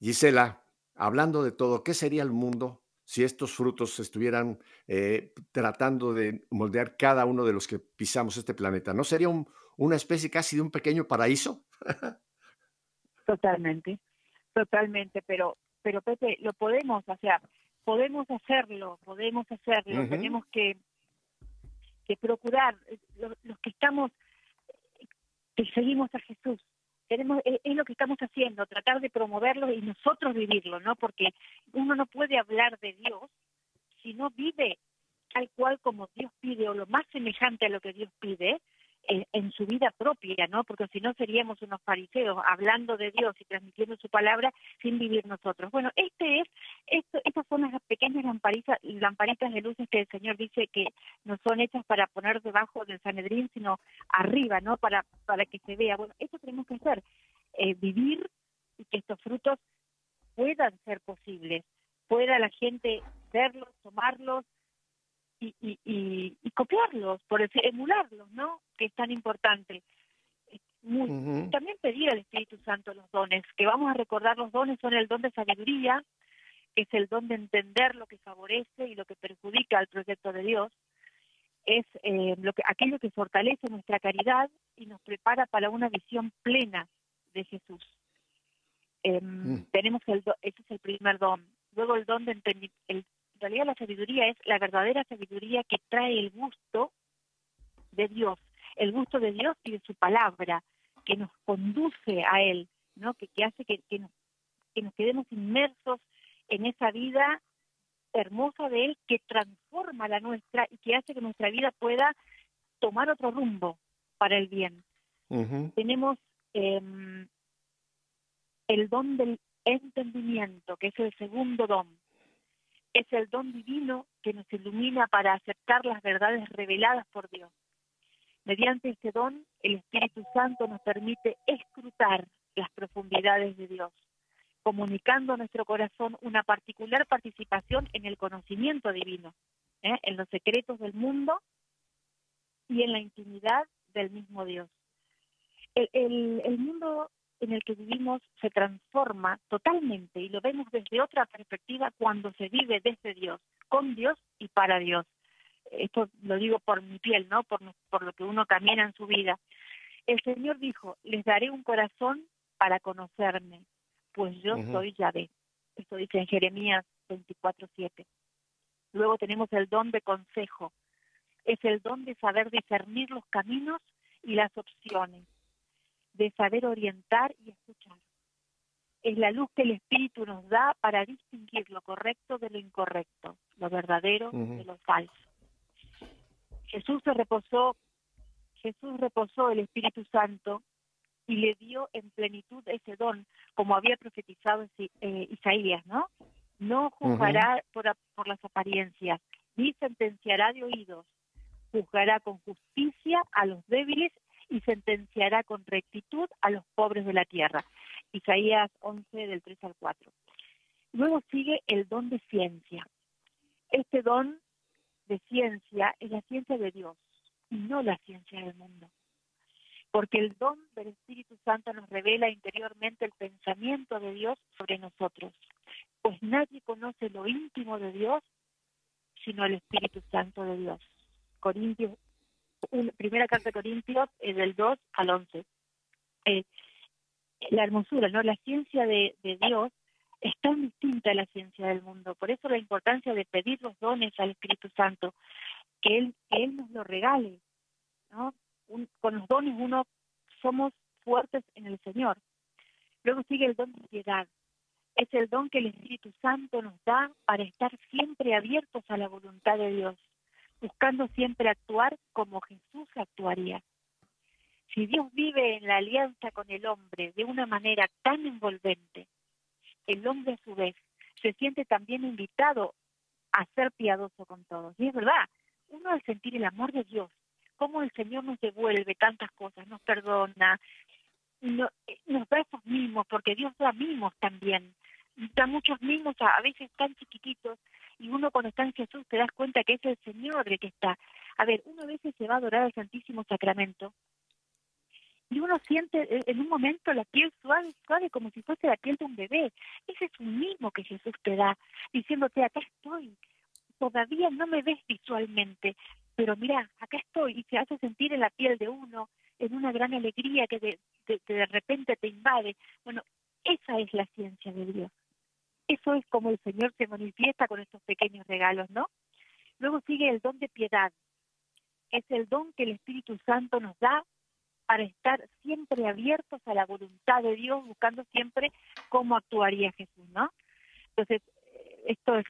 Gisela, hablando de todo, ¿qué sería el mundo si estos frutos estuvieran eh, tratando de moldear cada uno de los que pisamos este planeta? ¿No sería una especie casi de un pequeño paraíso? *laughs* Totalmente totalmente, pero, pero Pepe, lo podemos, o sea, podemos hacerlo, podemos hacerlo, tenemos que, que procurar, eh, los, que estamos, que seguimos a Jesús, tenemos, es, lo que estamos haciendo, tratar de promoverlo y nosotros vivirlo, ¿no? Porque uno no puede hablar de Dios si no vive tal cual como Dios pide o lo más semejante a lo que Dios pide, en, su vida propia, ¿no? Porque si no seríamos unos fariseos hablando de Dios y transmitiendo su palabra sin vivir nosotros. Bueno, este es, esto, estas son las pequeñas lamparitas, lamparitas de luces que el Señor dice que no son hechas para poner debajo del Sanedrín, sino arriba, ¿no? Para, para que se vea. Bueno, eso tenemos que hacer, eh, vivir y que estos frutos puedan ser posibles, pueda la gente verlos, tomarlos, y, y, y, copiarlos, por emularlos, ¿no? Que es tan importante. También pedir al Espíritu Santo los dones, que vamos a recordar los dones son el don de sabiduría, que es el don de entender lo que favorece y lo que perjudica al proyecto de Dios, es eh, lo que, aquello que fortalece nuestra caridad y nos prepara para una visión plena de Jesús. Mm. Tenemos el ese es el primer don. Luego el don de el en realidad la sabiduría es la verdadera sabiduría que trae el gusto de Dios, el gusto de Dios y de su palabra, que nos conduce a Él, ¿no? que, hace que, nos, que nos quedemos inmersos en esa vida hermosa de Él que transforma la nuestra y que hace que nuestra vida pueda tomar otro rumbo para el bien. Tenemos em, el don del entendimiento, que es el segundo don es el don divino que nos ilumina para aceptar las verdades reveladas por Dios. Mediante este don, el Espíritu Santo nos permite escrutar las profundidades de Dios, comunicando a nuestro corazón una particular participación en el conocimiento divino, ¿eh? en los secretos del mundo y en la intimidad del mismo Dios. El, el mundo en el que vivimos se transforma totalmente y lo vemos desde otra perspectiva cuando se vive desde Dios, con Dios y para Dios. Esto lo digo por mi piel, ¿no? Por, por lo que uno camina en su vida. El Señor dijo, les daré un corazón para conocerme, pues yo soy Yahvé. Esto dice en Jeremías 24:7. Luego tenemos el don de consejo. Es el don de saber discernir los caminos y las opciones de saber orientar y escuchar. Es la luz que el Espíritu nos da para distinguir lo correcto de lo incorrecto, lo verdadero de lo falso. Jesús se reposó, Jesús reposó el Espíritu Santo y le dio en plenitud ese don, como había profetizado eh, Isaías, ¿no? No juzgará por, por las apariencias, ni sentenciará de oídos, juzgará con justicia a los débiles y sentenciará con rectitud a los pobres de la tierra. Isaías 11 del 3 al 4. Luego sigue el don de ciencia. Este don de ciencia es la ciencia de Dios y no la ciencia del mundo. Porque el don del Espíritu Santo nos revela interiormente el pensamiento de Dios sobre nosotros. Pues nadie conoce lo íntimo de Dios sino el Espíritu Santo de Dios. Corintios, primera carta de Corintios es del 2 al 11. Eh, la hermosura, ¿no? La ciencia de, Dios es tan distinta a la ciencia del mundo. Por eso la importancia de pedir los dones al Espíritu Santo, que Él, que él nos lo regale. ¿no? con los dones uno somos fuertes en el Señor. Luego sigue el don de piedad. Es el don que el Espíritu Santo nos da para estar siempre abiertos a la voluntad de Dios, buscando siempre actuar como Jesús actuaría. Si Dios vive en la alianza con el hombre de una manera tan envolvente, el hombre a su vez se siente también invitado a ser piadoso con todos. Y es verdad, uno al sentir el amor de Dios, cómo el Señor nos devuelve tantas cosas, nos perdona, eh, nos da esos mimos, porque Dios da mimos también, da muchos mimos a, veces tan chiquititos, y uno cuando está en Jesús te das cuenta que es el Señor el que está. A ver, uno a veces se va a adorar al Santísimo Sacramento, y uno siente eh, en un momento la piel suave, suave, como si fuese la piel de un bebé. Ese es un mismo que Jesús te da, diciéndote, acá estoy. Todavía no me ves visualmente, pero mira, acá estoy y se hace sentir en la piel de uno, en una gran alegría que de, de repente te invade. Bueno, esa es la ciencia de Dios. Eso es como el Señor se manifiesta con estos pequeños regalos, ¿no? Luego sigue el don de piedad. Es el don que el Espíritu Santo nos da para estar siempre abiertos a la voluntad de Dios, buscando siempre cómo actuaría Jesús, ¿no? Entonces, eh, esto es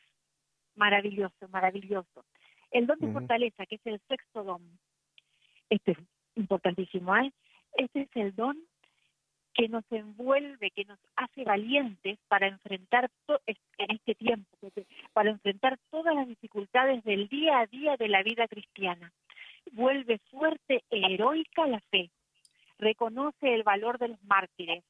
maravilloso, maravilloso. El don de fortaleza, que es el sexto don, este es importantísimo, ¿eh? Este es el don que nos envuelve, que nos hace valientes para enfrentar en este tiempo, para enfrentar todas las dificultades del día a día de la vida cristiana. Vuelve fuerte e heroica la fe, reconoce el valor de los mártires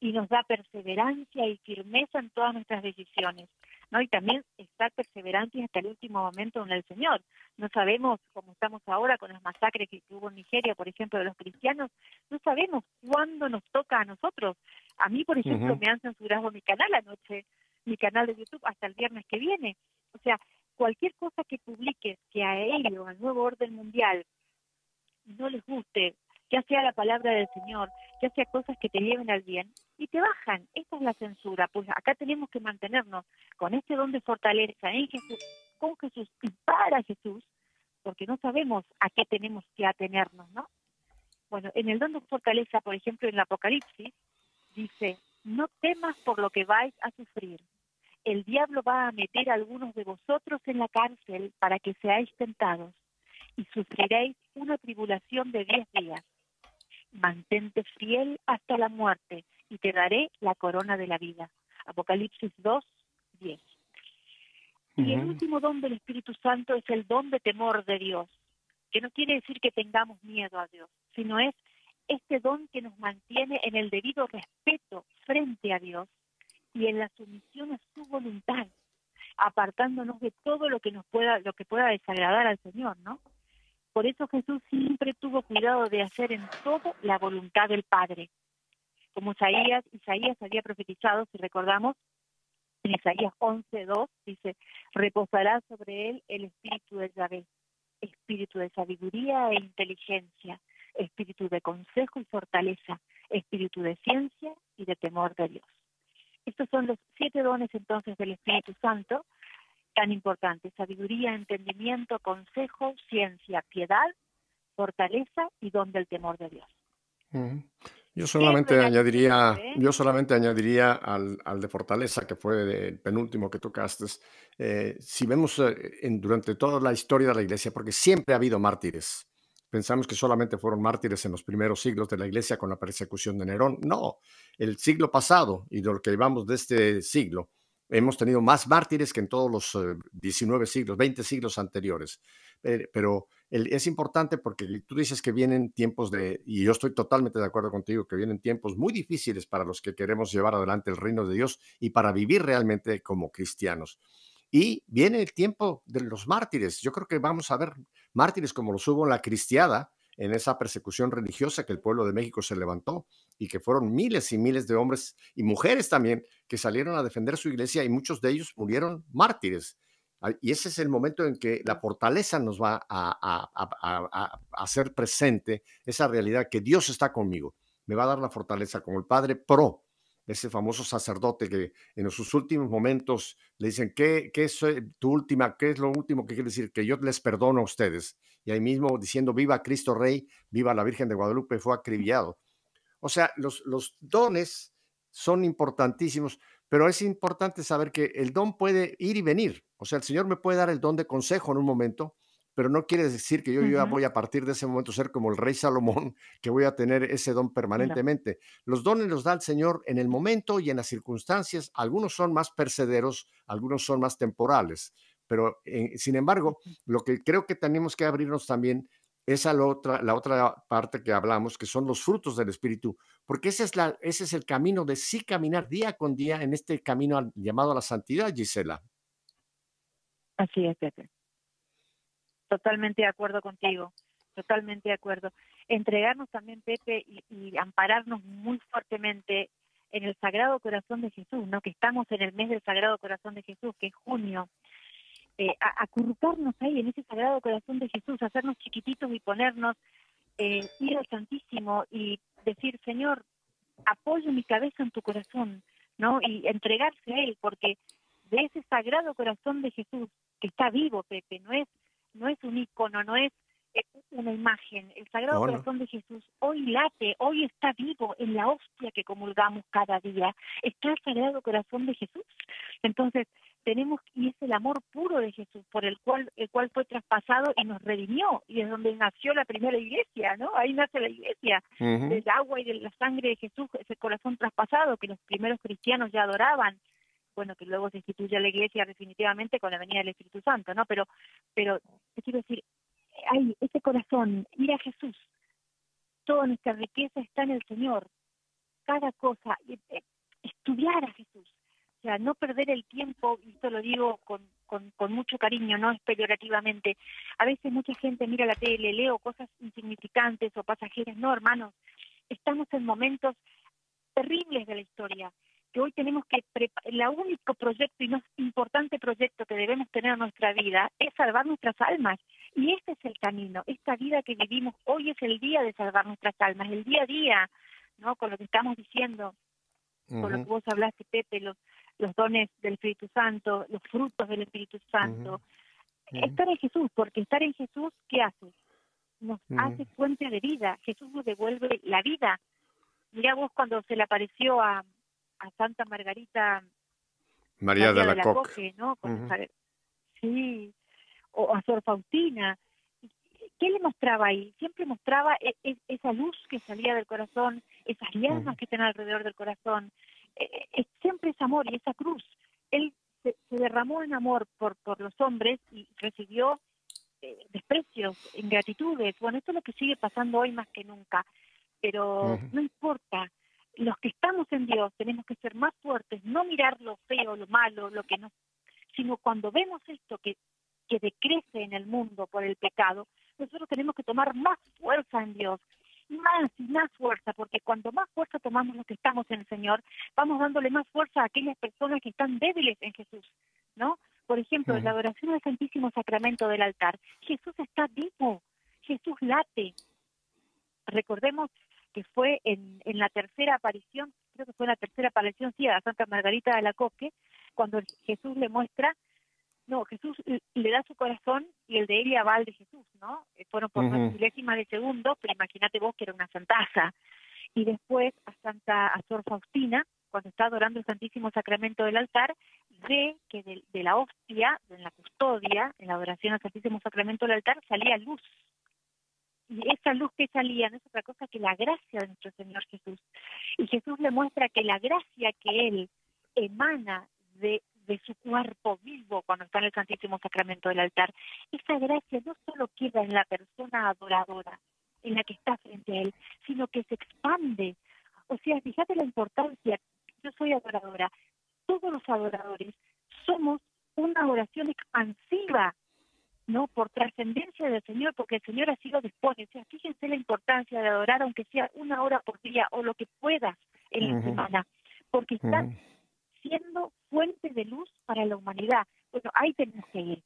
y nos da perseverancia y firmeza en todas nuestras decisiones. ¿No? Y también estar perseverantes hasta el último momento en el Señor. No sabemos, como estamos ahora con las masacres que hubo en Nigeria, por ejemplo, de los cristianos, no sabemos cuándo nos toca a nosotros. A mí, por ejemplo, me han censurado mi canal anoche, mi canal de YouTube, hasta el viernes que viene. O sea, cualquier cosa que publiques que a ellos, al nuevo orden mundial, no les guste, ya sea la palabra del Señor, ya sea cosas que te lleven al bien, y te bajan. Esta es la censura. Pues acá tenemos que mantenernos con este don de fortaleza en Jesús, con Jesús y para Jesús, porque no sabemos a qué tenemos que atenernos, ¿no? Bueno, en el don de fortaleza, por ejemplo, en el Apocalipsis, dice, no temas por lo que vais a sufrir. El diablo va a meter a algunos de vosotros en la cárcel para que seáis tentados y sufriréis una tribulación de diez días mantente fiel hasta la muerte y te daré la corona de la vida. Apocalipsis 2, 10. Y el último don del Espíritu Santo es el don de temor de Dios, que no quiere decir que tengamos miedo a Dios, sino es este don que nos mantiene en el debido respeto frente a Dios y en la sumisión a su voluntad, apartándonos de todo lo que nos pueda, lo que pueda desagradar al Señor, ¿no? Por eso Jesús siempre tuvo cuidado de hacer en todo la voluntad del Padre. Como Isaías, Isaías había profetizado, si recordamos, en Isaías 11.2 dice, reposará sobre él el espíritu de Yahvé, espíritu de sabiduría e inteligencia, espíritu de consejo y fortaleza, espíritu de ciencia y de temor de Dios. Estos son los siete dones entonces del Espíritu Santo tan importante, sabiduría, entendimiento, consejo, ciencia, piedad, fortaleza y don del temor de Dios. Yo solamente añadiría, yo solamente añadiría al, de fortaleza, que fue el penúltimo que tocaste. Eh, si vemos eh, en, durante toda la historia de la iglesia, porque siempre ha habido mártires, pensamos que solamente fueron mártires en los primeros siglos de la iglesia con la persecución de Nerón. No, el siglo pasado y lo que llevamos de este siglo, Hemos tenido más mártires que en todos los 19 eh, siglos, 20 siglos anteriores. pero es importante porque tú dices que vienen tiempos de, y yo estoy totalmente de acuerdo contigo, que vienen tiempos muy difíciles para los que queremos llevar adelante el reino de Dios y para vivir realmente como cristianos. Y viene el tiempo de los mártires. Yo creo que vamos a ver mártires como los hubo en la cristiada, en esa persecución religiosa que el pueblo de México se levantó y que fueron miles y miles de hombres y mujeres también que salieron a defender su iglesia y muchos de ellos murieron mártires. Y ese es el momento en que la fortaleza nos va a, a, hacer presente esa realidad que Dios está conmigo. Me va a dar la fortaleza como el Padre Pro, ese famoso sacerdote que en sus últimos momentos le dicen, ¿qué, qué es eh, tu última, qué es lo último que quiere decir? Que yo les perdono a ustedes. Y ahí mismo diciendo, viva Cristo Rey, viva la Virgen de Guadalupe, fue acribillado. O sea, los, los dones son importantísimos, pero es importante saber que el don puede ir y venir. O sea, el Señor me puede dar el don de consejo en un momento, pero no quiere decir que yo, ya voy a partir de ese momento ser como el rey Salomón, *laughs* que voy a tener ese don permanentemente. Los dones los da el Señor en el momento y en las circunstancias. Algunos son más percederos, algunos son más temporales. Pero, eh, sin embargo, lo que creo que tenemos que abrirnos también es la otra, la otra parte que hablamos, que son los frutos del Espíritu, porque ese es, la, ese es el camino de sí caminar día con día en este camino llamado a la santidad, Gisela. Así es, Pepe. Totalmente de acuerdo contigo, totalmente de acuerdo. Entregarnos también, Pepe, y, ampararnos muy fuertemente en el Sagrado Corazón de Jesús, ¿no? Que estamos en el mes del Sagrado Corazón de Jesús, que es junio. Eh, acurrucarnos ahí en ese Sagrado Corazón de Jesús, hacernos chiquititos y ponernos, eh, ir al Santísimo y decir, Señor, apoyo mi cabeza en tu corazón, ¿no? Y entregarse a Él, porque de ese Sagrado Corazón de Jesús, que está vivo, Pepe, no es, no es un icono, no es una imagen. El Sagrado Corazón de Jesús hoy late, hoy está vivo en la hostia que comulgamos cada día. Está el Sagrado Corazón de Jesús. Entonces, tenemos y es el amor puro de Jesús por el cual el cual fue traspasado y nos redimió y es donde nació la primera iglesia no ahí nace la iglesia del agua y de la sangre de Jesús ese corazón traspasado que los primeros cristianos ya adoraban bueno que luego se instituye la iglesia definitivamente con la venida del Espíritu Santo no pero pero te quiero decir hay ese corazón ir a Jesús toda nuestra riqueza está en el Señor cada cosa eh, estudiar a Jesús o sea, no perder el tiempo, y esto lo digo con, con, mucho cariño, no es peyorativamente. A veces mucha gente mira la tele, leo cosas insignificantes o pasajeras. No, hermanos, estamos en momentos terribles de la historia que hoy tenemos que el único proyecto y más importante proyecto que debemos tener en nuestra vida es salvar nuestras almas y este es el camino esta vida que vivimos hoy es el día de salvar nuestras almas el día a día no con lo que estamos diciendo con lo que vos hablaste Pepe los los dones del Espíritu Santo, los frutos del Espíritu Santo. Estar en Jesús, porque estar en Jesús, ¿qué hace? Nos hace fuente de vida. Jesús nos devuelve la vida. Mira vos cuando se le apareció a, a Santa Margarita María, de la, Coque, ¿no? Sí, o a Sor Faustina. ¿Qué le mostraba ahí? Siempre mostraba e, e, esa luz que salía del corazón, esas llamas que están alrededor del corazón, eh, siempre es amor y esa cruz. Él se, derramó en amor por, por los hombres y recibió eh, desprecios, ingratitudes. Bueno, esto es lo que sigue pasando hoy más que nunca. Pero no importa, los que estamos en Dios tenemos que ser más fuertes, no mirar lo feo, lo malo, lo que no, sino cuando vemos esto que, que decrece en el mundo por el pecado, nosotros tenemos que tomar más fuerza en Dios más y más fuerza, porque cuando más fuerza tomamos los que estamos en el Señor, vamos dándole más fuerza a aquellas personas que están débiles en Jesús, ¿no? Por ejemplo, en la adoración al Santísimo Sacramento del altar, Jesús está vivo, Jesús late. Recordemos que fue en, en la tercera aparición, creo que fue la tercera aparición, sí, a Santa Margarita de la Coque, cuando Jesús le muestra no, Jesús le da su corazón y el de ella va al de Jesús, ¿no? Eh, fueron por uh milésimas de segundo, pero imagínate vos que era una santaza. Y después a Santa a Sor Faustina, cuando está adorando el Santísimo Sacramento del altar, ve que de, la hostia, en la custodia, en la adoración al Santísimo Sacramento del altar, salía luz. Y esa luz que salía no es otra cosa que la gracia de nuestro Señor Jesús. Y Jesús le muestra que la gracia que Él emana de de su cuerpo vivo cuando está en el Santísimo Sacramento del altar. Esa gracia no solo queda en la persona adoradora, en la que está frente a él, sino que se expande. O sea, fíjate la importancia, yo soy adoradora, todos los adoradores somos una oración expansiva, ¿no? Por trascendencia del Señor, porque el Señor así lo dispone. O sea, fíjense la importancia de adorar, aunque sea una hora por día o lo que puedas en la semana, porque está siendo fuente de luz para la humanidad. Bueno, ahí tenemos que ir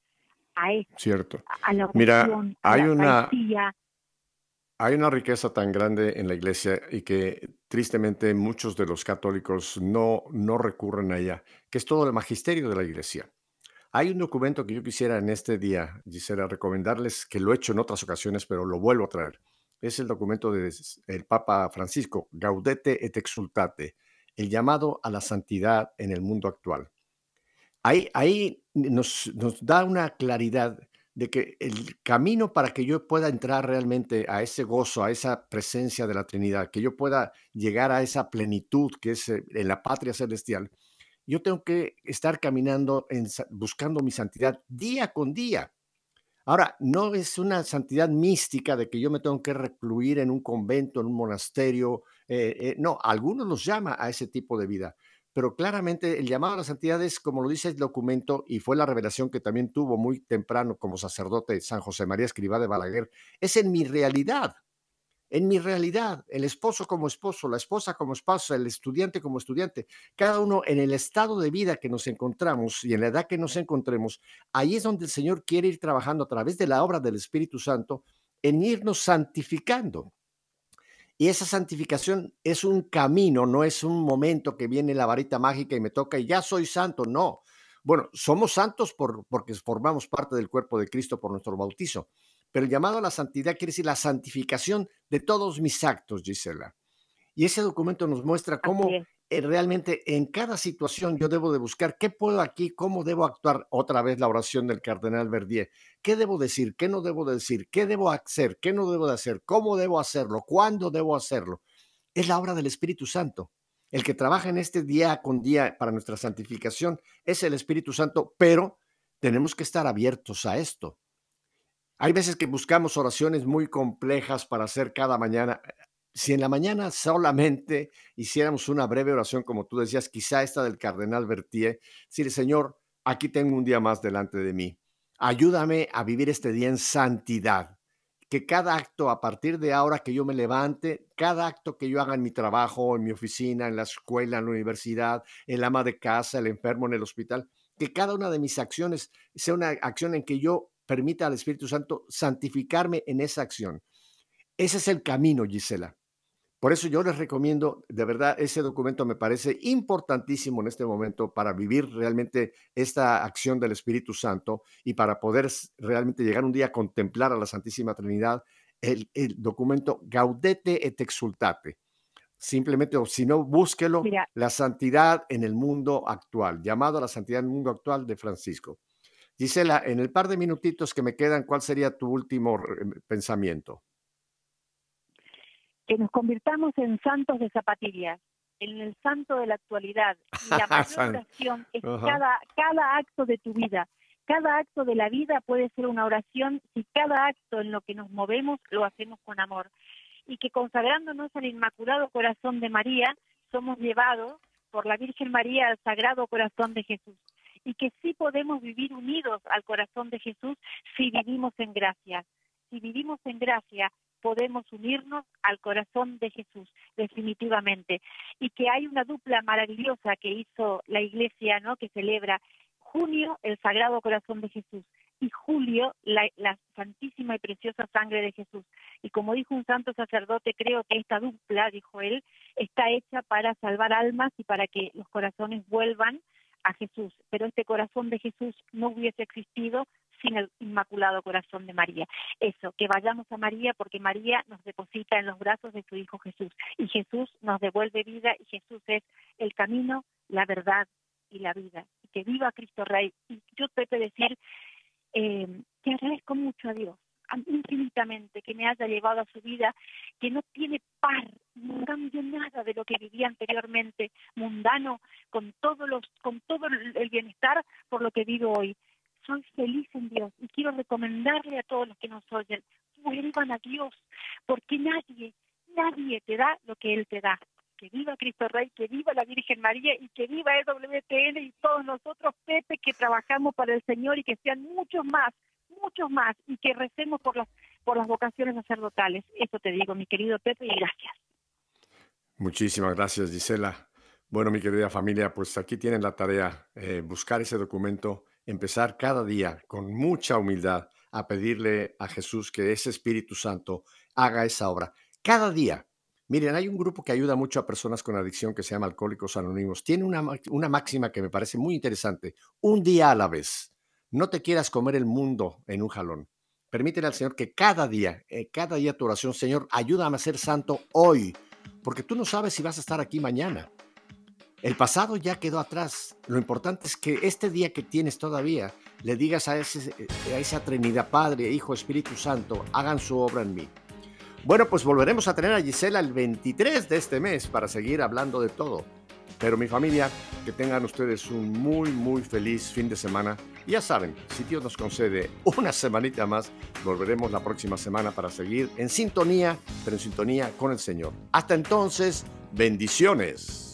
a eso. Cierto. A la Mira, hay una hay una riqueza tan grande en la iglesia y que tristemente muchos de los católicos no, no recurren a ella, que es todo el magisterio de la iglesia. Hay un documento que yo quisiera en este día, quisiera recomendarles, que lo he hecho en otras ocasiones, pero lo vuelvo a traer. Es el documento del Papa Francisco, Gaudete et Exultate, el llamado a la santidad en el mundo actual. Ahí, ahí nos, nos da una claridad de que el camino para que yo pueda entrar realmente a ese gozo, a esa presencia de la Trinidad, que yo pueda llegar a esa plenitud que es eh, en la patria celestial, yo tengo que estar caminando buscando mi santidad día con día. Ahora, no es una santidad mística de que yo me tengo que recluir en un convento, en un monasterio. Eh, eh, no, algunos los llama a ese tipo de vida, pero claramente el llamado a la santidad es, como lo dice el documento, y fue la revelación que también tuvo muy temprano como sacerdote San José María Escribá de Balaguer, es en mi realidad, en mi realidad, el esposo como esposo, la esposa como esposa, el estudiante como estudiante, cada uno en el estado de vida que nos encontramos y en la edad que nos encontremos, ahí es donde el Señor quiere ir trabajando a través de la obra del Espíritu Santo en irnos santificando. Y esa santificación es un camino, no es un momento que viene la varita mágica y me toca y ya soy santo, no. Bueno, somos santos por, porque formamos parte del cuerpo de Cristo por nuestro bautizo, pero el llamado a la santidad quiere decir la santificación de todos mis actos, Gisela. Y ese documento nos muestra cómo realmente en cada situación yo debo de buscar qué puedo aquí, cómo debo actuar. Otra vez la oración del cardenal Verdier. ¿Qué debo decir? ¿Qué no debo decir? ¿Qué debo hacer? ¿Qué no debo de hacer? ¿Cómo debo hacerlo? ¿Cuándo debo hacerlo? Es la obra del Espíritu Santo. El que trabaja en este día con día para nuestra santificación es el Espíritu Santo, pero tenemos que estar abiertos a esto. Hay veces que buscamos oraciones muy complejas para hacer cada mañana si en la mañana solamente hiciéramos una breve oración, como tú decías, quizá esta del cardenal Bertier, decirle, Señor, aquí tengo un día más delante de mí. Ayúdame a vivir este día en santidad. Que cada acto, a partir de ahora que yo me levante, cada acto que yo haga en mi trabajo, en mi oficina, en la escuela, en la universidad, el ama de casa, el enfermo en el hospital, que cada una de mis acciones sea una acción en que yo permita al Espíritu Santo santificarme en esa acción. Ese es el camino, Gisela. Por eso yo les recomiendo, de verdad, ese documento me parece importantísimo en este momento para vivir realmente esta acción del Espíritu Santo y para poder realmente llegar un día a contemplar a la Santísima Trinidad, el, documento Gaudete et Exultate. Simplemente, o si no, búsquelo, la santidad en el mundo actual, llamado a la santidad en el mundo actual de Francisco. Gisela, en el par de minutitos que me quedan, ¿cuál sería tu último pensamiento? Que nos convirtamos en santos de zapatillas, en el santo de la actualidad. Y la *laughs* mayor oración es cada, cada acto de tu vida. Cada acto de la vida puede ser una oración si cada acto en lo que nos movemos lo hacemos con amor. Y que consagrándonos al Inmaculado Corazón de María, somos llevados por la Virgen María al Sagrado Corazón de Jesús. Y que sí podemos vivir unidos al corazón de Jesús si vivimos en gracia. Si vivimos en gracia, podemos unirnos al corazón de Jesús, definitivamente. Y que hay una dupla maravillosa que hizo la Iglesia, ¿no? Que celebra junio el Sagrado Corazón de Jesús y julio la, santísima y preciosa sangre de Jesús. Y como dijo un santo sacerdote, creo que esta dupla, dijo él, está hecha para salvar almas y para que los corazones vuelvan a Jesús. Pero este corazón de Jesús no hubiese existido sin el Inmaculado Corazón de María. Eso, que vayamos a María porque María nos deposita en los brazos de su Hijo Jesús y Jesús nos devuelve vida y Jesús es el camino, la verdad y la vida. Y que viva Cristo Rey. Y yo te puedo decir eh, que agradezco mucho a Dios infinitamente que me haya llevado a su vida, que no tiene par, no cambio nada de lo que vivía anteriormente, mundano, con todos los, con todo el bienestar por lo que vivo hoy soy feliz en Dios y quiero recomendarle a todos los que nos oyen, vuelvan a Dios, porque nadie, nadie te da lo que Él te da. Que viva Cristo Rey, que viva la Virgen María y que viva EWTN y todos nosotros, Pepe, que trabajamos para el Señor y que sean muchos más, muchos más y que recemos por las, por las vocaciones sacerdotales. Eso te digo, mi querido Pepe, y gracias. Muchísimas gracias, Gisela. Bueno, mi querida familia, pues aquí tienen la tarea, eh, buscar ese documento, empezar cada día con mucha humildad a pedirle a Jesús que ese Espíritu Santo haga esa obra. Cada día. Miren, hay un grupo que ayuda mucho a personas con adicción que se llama Alcohólicos Anónimos. Tiene una, una máxima que me parece muy interesante. Un día a la vez. No te quieras comer el mundo en un jalón. Permítele al Señor que cada día, eh, cada día tu oración, Señor, ayúdame a ser santo hoy, porque tú no sabes si vas a estar aquí mañana. El pasado ya quedó atrás. Lo importante es que este día que tienes todavía le digas a, ese, a esa Trinidad, Padre, Hijo, Espíritu Santo, hagan su obra en mí. Bueno, pues volveremos a tener a Gisela el 23 de este mes para seguir hablando de todo. Pero mi familia, que tengan ustedes un muy, muy feliz fin de semana. Ya saben, si Dios nos concede una semanita más, volveremos la próxima semana para seguir en sintonía, pero en sintonía con el Señor. Hasta entonces, bendiciones.